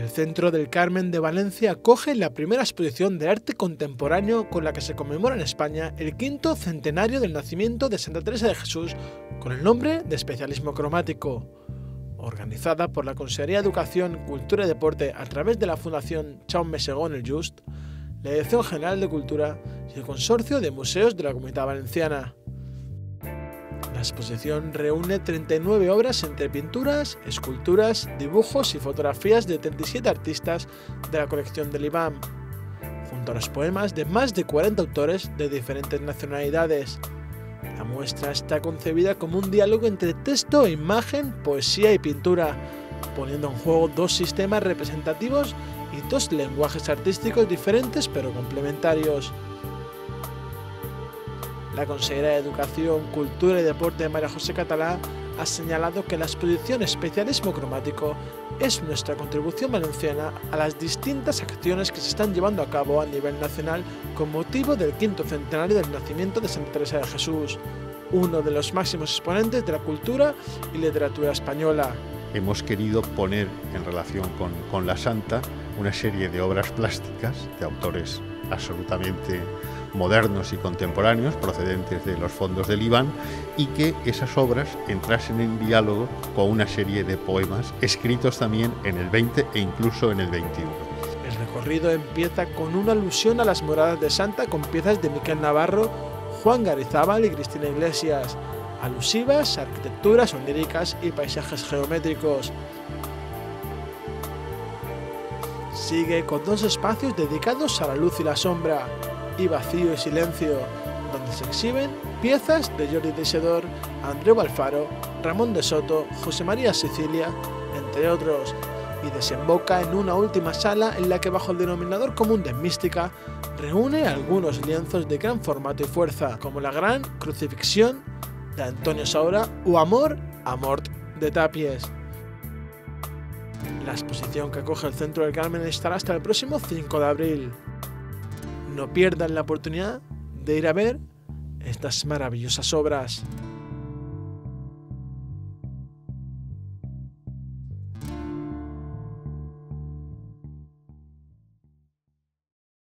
El Centro del Carmen de Valencia acoge la primera exposición de arte contemporáneo con la que se conmemora en España el quinto centenario del nacimiento de Santa Teresa de Jesús con el nombre de Especialismo Cromático. Organizada por la Consejería de Educación, Cultura y Deporte a través de la Fundación Jaume Segón el Just, la Dirección General de Cultura y el Consorcio de Museos de la Comunidad Valenciana. La exposición reúne 39 obras entre pinturas, esculturas, dibujos y fotografías de 37 artistas de la colección del IBAM, junto a los poemas de más de 40 autores de diferentes nacionalidades. La muestra está concebida como un diálogo entre texto imagen, poesía y pintura, poniendo en juego dos sistemas representativos y dos lenguajes artísticos diferentes pero complementarios. La consejera de Educación, Cultura y Deporte María José Catalá ha señalado que la exposición Especialismo Cromático es nuestra contribución valenciana a las distintas acciones que se están llevando a cabo a nivel nacional con motivo del quinto centenario del nacimiento de Santa Teresa de Jesús, uno de los máximos exponentes de la cultura y literatura española. Hemos querido poner en relación con, con la Santa una serie de obras plásticas de autores absolutamente modernos y contemporáneos procedentes de los fondos del IBAN y que esas obras entrasen en diálogo con una serie de poemas escritos también en el 20 e incluso en el 21. El recorrido empieza con una alusión a las moradas de Santa con piezas de Miquel Navarro, Juan Garizábal y Cristina Iglesias, alusivas a arquitecturas oníricas y paisajes geométricos. Sigue con dos espacios dedicados a la luz y la sombra, y Vacío y Silencio, donde se exhiben piezas de Jordi Teixidor, Andreu Alfaro, Ramón de Soto, José María Sicilia, entre otros, y desemboca en una última sala en la que bajo el denominador común de mística reúne algunos lienzos de gran formato y fuerza, como la Gran Crucifixión de Antonio Saura o Amor, Amor de Tapies. La exposición que acoge el Centro del Carmen estará hasta el próximo 5 de abril. No pierdan la oportunidad de ir a ver estas maravillosas obras.